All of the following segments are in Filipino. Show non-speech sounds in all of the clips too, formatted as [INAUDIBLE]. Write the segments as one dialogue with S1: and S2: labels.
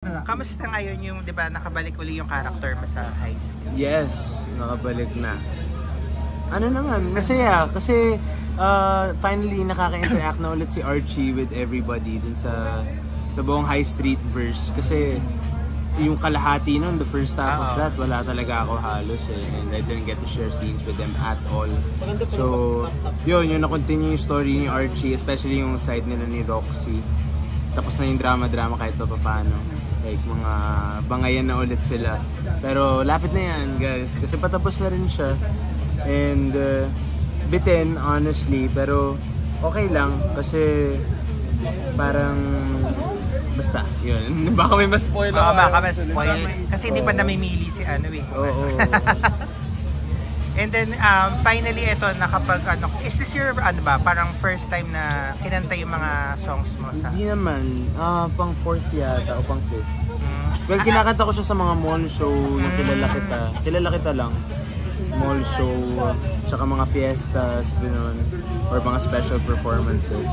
S1: Kamusta ngayon yung, di ba, nakabalik uli yung character mo sa heist?
S2: Yes, nakabalik na. Ano naman, masaya. Kasi uh, finally nakaka-interact na ulit si Archie with everybody dun sa sa buong High Street verse. Kasi yung kalahati nun, the first half of
S1: Oo.
S2: that, wala talaga ako halos eh. And I didn't get to share scenes with them at all. So, yun, yun na-continue yung story ni Archie, especially yung side nila ni Roxy. Tapos na yung drama-drama kahit pa paano. Like, mga bangayan na ulit sila. Pero lapit na yan, guys. Kasi patapos na rin siya. And, uh, bitin, honestly. Pero, okay lang. Kasi, parang, basta, yun. [LAUGHS] Baka may mas spoil
S1: Oo, baka mas spoil. Kasi hindi pa namimili si ano eh.
S2: Oo. oo. [LAUGHS]
S1: And then, um, finally, ito, nakapag, ano, is this your, ano ba, parang first time na kinanta yung mga songs mo sa...
S2: Hindi naman. Ah, pang fourth yata o pang fifth.
S1: Mm.
S2: Well, kinakanta ko siya sa mga mall show na kilala kita. Kilala kita lang. Mall show, tsaka mga fiestas, gano'n. Or mga special performances.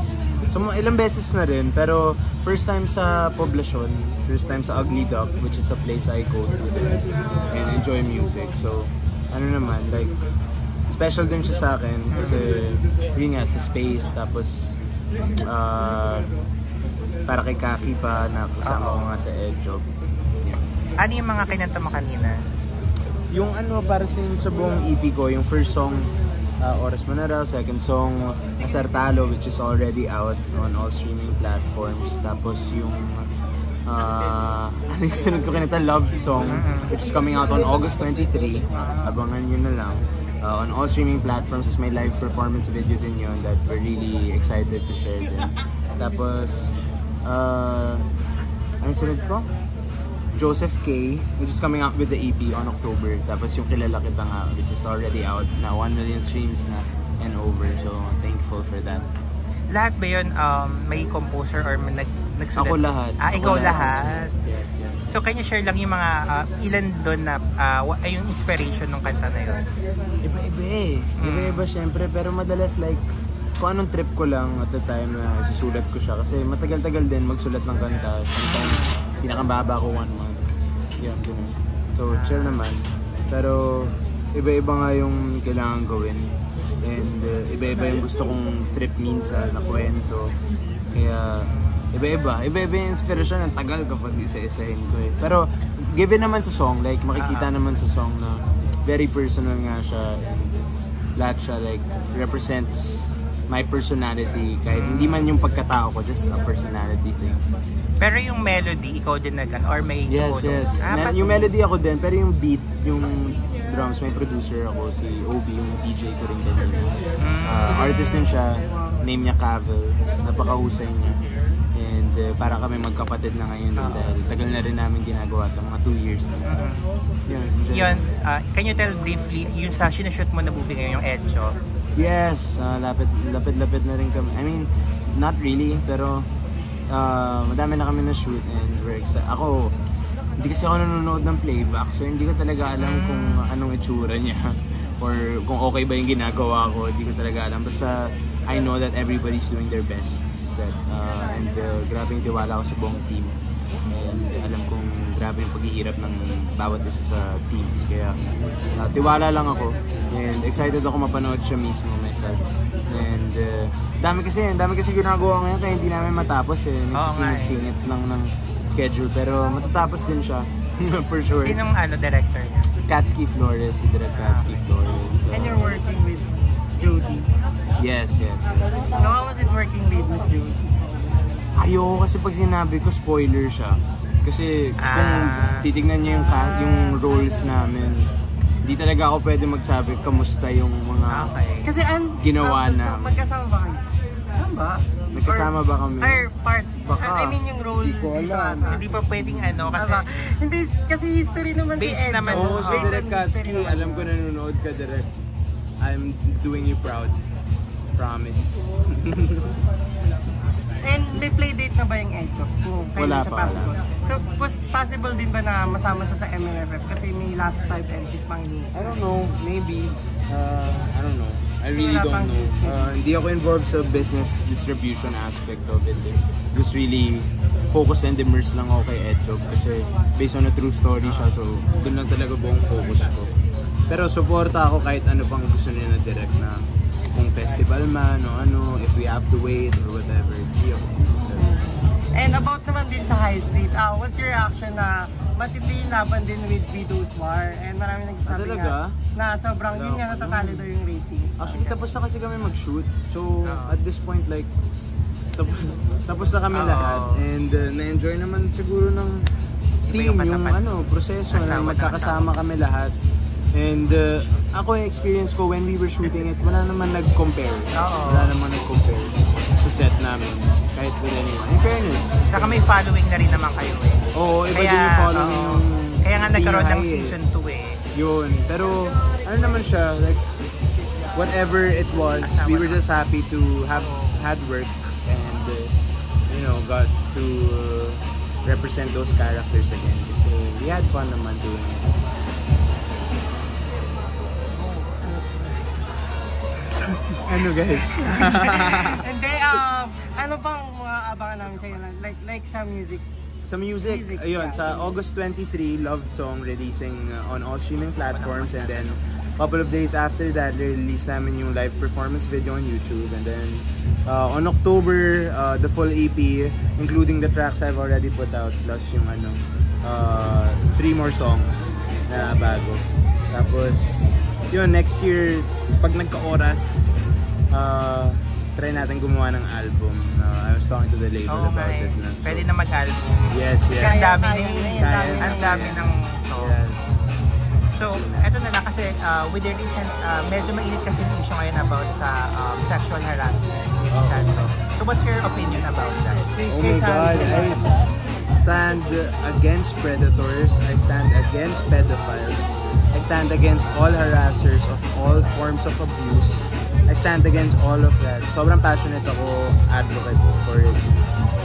S2: So, mga ilang beses na rin. Pero, first time sa Poblacion. First time sa Ugly Duck, which is a place I go to and enjoy music. So, ano naman, like, special din siya sa akin. Kasi, yun nga, sa space. Tapos, ah, para kay Kaki pa, na kasama ko nga sa Edge of
S1: Ano yung mga kinanta mo kanina?
S2: Yung ano, para sa, sa buong EP ko, yung first song, uh, Oras Mo Na Raw, second song, Asartalo, which is already out on all streaming platforms. Tapos yung, [LAUGHS] uh, ano yung sunod ko kinita, Love Song, which is coming out on August 23. Abangan nyo na lang. Uh, on all streaming platforms is my live performance video din yun that we're really excited to share din. Tapos, uh, ano yung sunod ko? Joseph K, which is coming out with the EP on October. Tapos yung Kilala Kita nga, which is already out na 1 million streams na and over. So, thankful for that.
S1: Lahat ba yun, um, may composer or may nag, nagsulat?
S2: Ako lahat.
S1: Ah,
S2: Ako
S1: ikaw lahat.
S2: Yes, yes.
S1: So, can you share lang yung mga, ah, ilan doon na, ay yung inspiration ng kanta na yun?
S2: Iba-iba eh.
S1: Mm.
S2: Iba-iba syempre. Pero madalas like, kung anong trip ko lang at the time na susulat ko siya. Kasi matagal-tagal din magsulat ng kanta. Sometimes, pinakababa ko one month. Yan, ganun. So, chill naman. Pero, iba-iba nga yung kailangan gawin. And uh, iba-iba yung gusto kong trip minsan na kwento. Kaya, iba-iba. Iba-iba yung inspirasyon. Ang tagal kapag isa-isahin ko eh. Pero, given naman sa song, like makikita naman sa song na very personal nga siya. And lahat siya like represents my personality. Kahit hindi man yung pagkatao ko, just a personality thing.
S1: Pero yung melody, ikaw din nag or may
S2: Yes, yes.
S1: Ah, pati-
S2: yung melody ako din, pero yung beat, yung drums, may producer ako, si Obi, yung DJ ko rin kanina. Uh, artist din siya, name niya Cavill, napakahusay niya. And uh, parang kami magkapatid na ngayon din dahil tagal na rin namin ginagawa ito, mga 2 years na. Yun, enjoy.
S1: Yun, ah, can you tell briefly, yung sa sinushoot mo na movie ngayon, yung Edcho,
S2: Yes, uh, lapit, lapit-lapit na rin kami. I mean, not really, pero uh, madami na kami na shoot and we're excited. Ako, hindi kasi ako nanonood ng playback, so hindi ko talaga alam kung anong itsura niya [LAUGHS] or kung okay ba yung ginagawa ko. Hindi ko talaga alam. Basta I know that everybody's doing their best sa set. Uh, and uh, grabe yung tiwala ko sa buong team. And alam kong grabe yung paghihirap ng bawat isa sa team. Kaya uh, tiwala lang ako. And excited ako mapanood siya mismo myself. And uh, dami kasi, dami kasi ginagawa ngayon kaya hindi namin matapos eh. Nagsisingit-singit lang ng schedule. Pero matatapos din siya. [LAUGHS] For sure.
S1: sinong ano, director niya?
S2: Katsuki Flores, si Direk Katsuki Flores. So,
S3: And you're working with Jody.
S2: Yes, yes.
S3: So how was it working with Miss Jody?
S2: Ayoko kasi pag sinabi ko spoiler siya. Kasi kung
S1: Ah.
S2: titignan niyo yung, ka- yung roles namin, hindi talaga ako pwede magsabi kamusta yung mga
S1: Okay.
S3: Kasi an
S2: Ginawa namin.
S3: Magkasama ba kayo? Tama.
S2: Nagkasama ba kami?
S3: Or part.
S2: Baka.
S3: I mean yung role.
S2: Hindi ko alam.
S3: ata.
S1: Hindi pa pwedeng ano, kasi.
S3: Hindi, kasi history naman si
S1: Based
S3: Edjo.
S1: naman-
S2: Oo, si
S1: Oo.
S3: Based on history
S2: alam ko nanonood ka direct. I'm doing you proud. Promise.
S3: And may play date na ba yung Edjo?
S2: Wala
S3: siya
S2: pa,
S3: possible? So, pos- possible din ba na masama siya sa MNFF? Kasi may last five entries pang yun.
S2: I don't know, maybe. Uh, I don't know. I really don't know.
S3: history.
S2: Uh, hindi ako involved sa business distribution aspect of it. eh. Just really focus and immerse lang ako kay Edjob kasi based on a true story siya so doon lang talaga buong focus ko. Pero suporta ako kahit ano pang gusto niya na direct festival man o ano, if we have to wait or whatever.
S3: And about naman din sa High Street, ah, what's your reaction na matindi yung laban din with Vidos War and marami nagsasabi
S2: Ah,
S3: nga na sobrang yun nga natatalo daw yung ratings.
S2: Actually, tapos na kasi kami mag-shoot. So,
S1: Oo.
S2: at this point, like, tapos, tapos na kami
S1: Oo.
S2: lahat. And uh, na-enjoy naman siguro ng team
S1: yung
S2: yung, ano, proseso na magkakasama kami lahat. And uh, ako yung experience ko when we were shooting it, wala naman nag-compare.
S1: Oo.
S2: Wala naman nag-compare sa set namin. Kahit with anyone. In fairness.
S1: Saka may following na rin naman kayo eh.
S2: Oo, iba
S1: Kaya,
S2: din yung following
S1: oo.
S2: ng
S1: Kaya nga nagkaroon ng season 2 eh.
S2: Yun. Pero ano naman siya, like whatever it was, we were just happy to have had work and uh, you know, got to uh, represent those characters again. Kasi we had fun naman doing it. [LAUGHS] ano guys? [LAUGHS]
S3: Hindi, um, ano pang mga abangan namin sa'yo? Like, like sa music.
S2: Sa music,
S3: Music,
S2: ayun,
S3: yeah.
S2: sa August 23, Loved Song releasing uh, on all streaming platforms and then couple of days after that, release namin yung live performance video on YouTube and then uh, on October, uh, the full EP including the tracks I've already put out plus yung ano, uh, three more songs na bago. Tapos, yun, next year, pag nagka-oras, uh, try natin gumawa ng album. Uh, I was talking to the label
S1: nga
S2: about
S1: eh.
S2: it na. So,
S1: Pwede na mag-album.
S2: Yes, yes.
S1: Ang dami
S3: kaya.
S1: Ang dami ng songs.
S2: Yes.
S1: So, eto na lang kasi uh, with the recent, uh, medyo mainit kasi yung issue ngayon about sa um, sexual harassment ni
S2: Oh.
S1: Sandro. So, what's your opinion about that?
S2: Oh my god, I stand against predators, I stand against pedophiles, I stand against all harassers of all forms of abuse, I stand against all of that. Sobrang passionate ako advocate for it.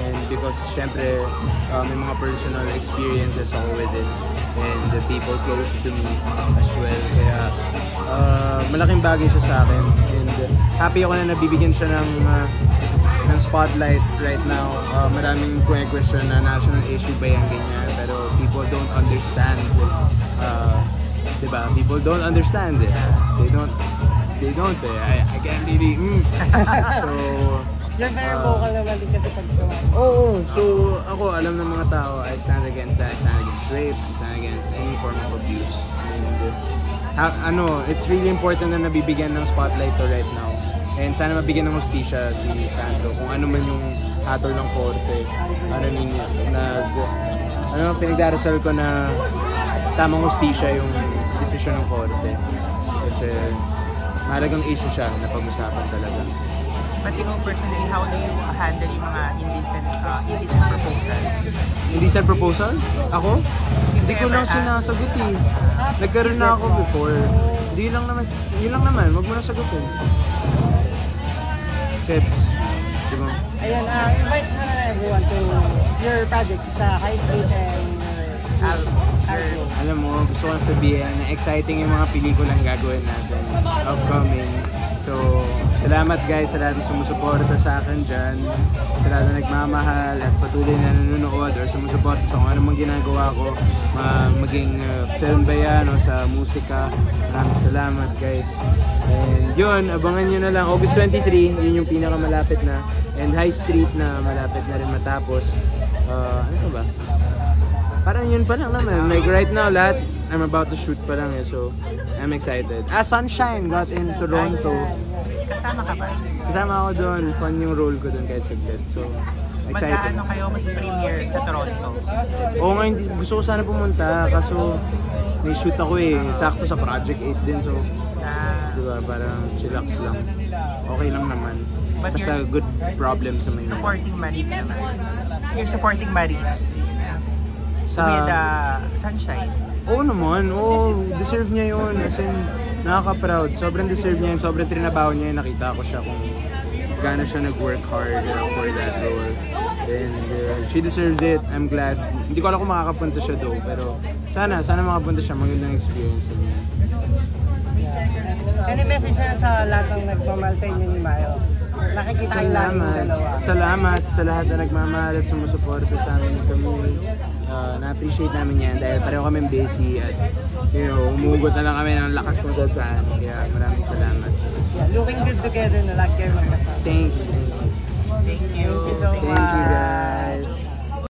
S2: And because syempre, uh, may mga personal experiences ako with it and the people close to me as well. Kaya uh, malaking bagay siya sa akin and happy ako na nabibigyan siya ng uh, ng spotlight right now. Uh, maraming question na national issue ba yan ganyan pero people don't understand uh, diba? People don't understand it. They don't they don't eh. I, I can't really mm. so
S3: You're very
S2: Ah.
S3: vocal naman din kasi pag sa
S2: Oo, so ako alam ng mga tao, I stand against that. I stand against rape, I stand against any form of abuse. And uh, ha- ano, it's really important na nabibigyan ng spotlight to right now. And sana mabigyan ng hustisya si Sandro kung ano man yung hatol ng korte. Ano ninyo, nag, ano, pinagdarasal ko na tamang hustisya yung desisyon ng korte. Kasi mahalagang issue siya na pag-usapan talaga.
S1: But ikaw personally, how do you handle yung mga indecent, uh, indecent proposal?
S2: Sa proposal? Ako? Hindi ko lang
S1: ask?
S2: sinasagot eh. Nagkaroon na ako before. Hindi lang naman, yun lang naman, wag mo na sagutin. Steps. Di ba?
S3: Ayan, uh, invite mo na everyone to your project sa High Street and.
S2: Alam mo, gusto ko lang sabihin na exciting yung mga pelikulang gagawin natin. Upcoming. So, salamat guys sa lahat ng sumusuporta sa akin dyan. Sa lahat na nagmamahal at patuloy na nanonood or sumusuporta sa kung ano mang ginagawa ko. Ma maging uh, film ba yan o sa musika. Maraming salamat guys. And yun, abangan nyo na lang. August 23, yun yung pinakamalapit na. And High Street na malapit na rin matapos. Uh, ano ba? Parang yun pa lang naman. Like right now, lahat, I'm about to shoot pa lang eh. So, I'm excited. Ah, Sunshine got in Toronto.
S1: Kasama ka ba?
S2: Kasama ako doon. Fun yung role ko doon kahit saglit. So, excited.
S1: Mag-ano kayo mag-premiere sa Toronto?
S2: Oo nga, hindi, gusto ko sana pumunta. Kaso, may shoot ako eh. Sakto sa Project 8 din. So,
S1: Ah,
S2: di ba, parang chillax lang. Okay lang naman.
S1: But
S2: Basta good problem sa may
S1: supporting Maris naman. You're supporting Maris
S2: Sa...
S1: with uh, Sunshine.
S2: Oo naman, oo, deserve niya yun. As in, nakaka-proud. Sobrang deserve niya yun, sobrang trinabaho niya yun. Nakita ko siya kung gaano siya nag-work hard uh, for that role. And uh, she deserves it. I'm glad. Hindi ko alam kung makakapunta siya though, pero sana, sana makapunta siya. Magandang experience din yan.
S3: Any message na sa lahat ng nagmamahal sa inyo ni Miles? Nakikita yung
S2: Salamat.
S3: dalawa.
S2: Salamat sa lahat na nagmamahal at sumusuporta sa amin kami. Uh, na-appreciate namin yan dahil pareho kami busy at you know, umugot na lang kami ng lakas kung saan saan. Kaya maraming salamat.
S3: Yeah, looking good together na lagi kayo magkasama.
S2: Thank you.
S1: Thank you.
S3: Thank you so
S2: Thank you
S3: much.
S2: guys.